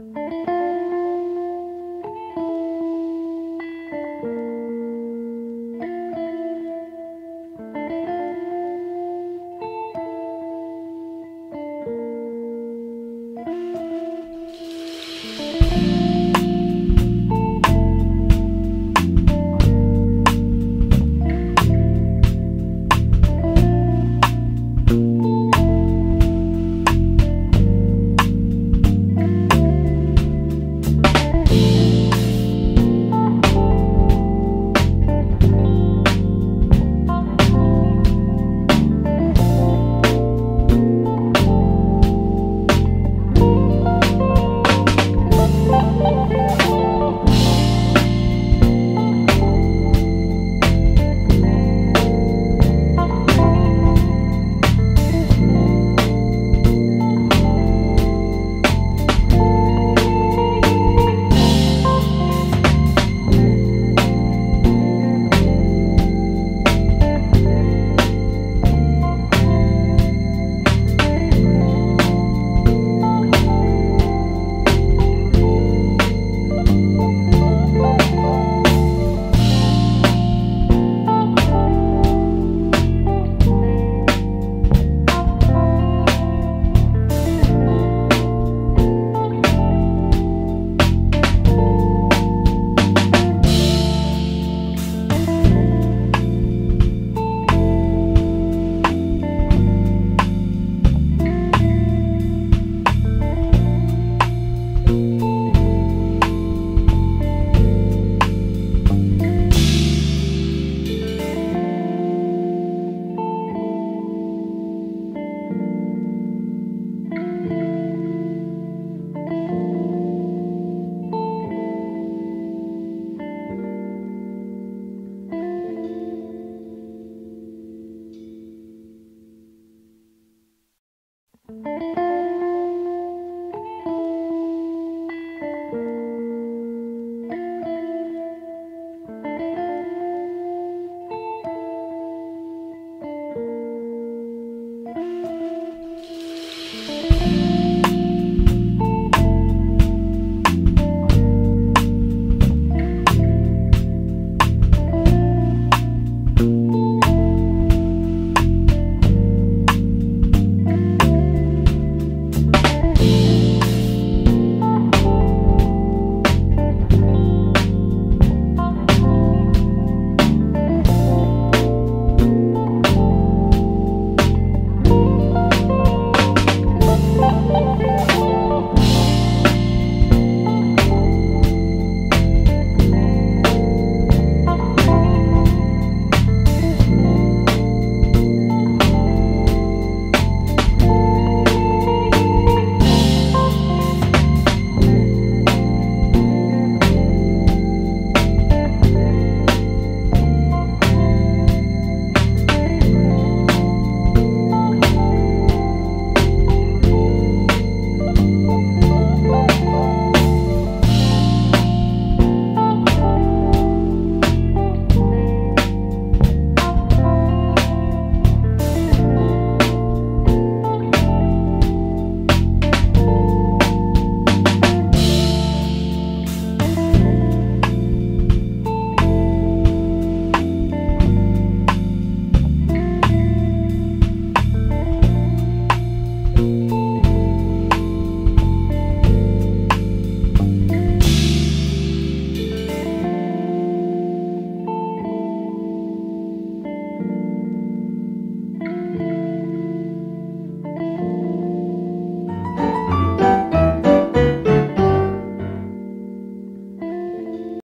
Música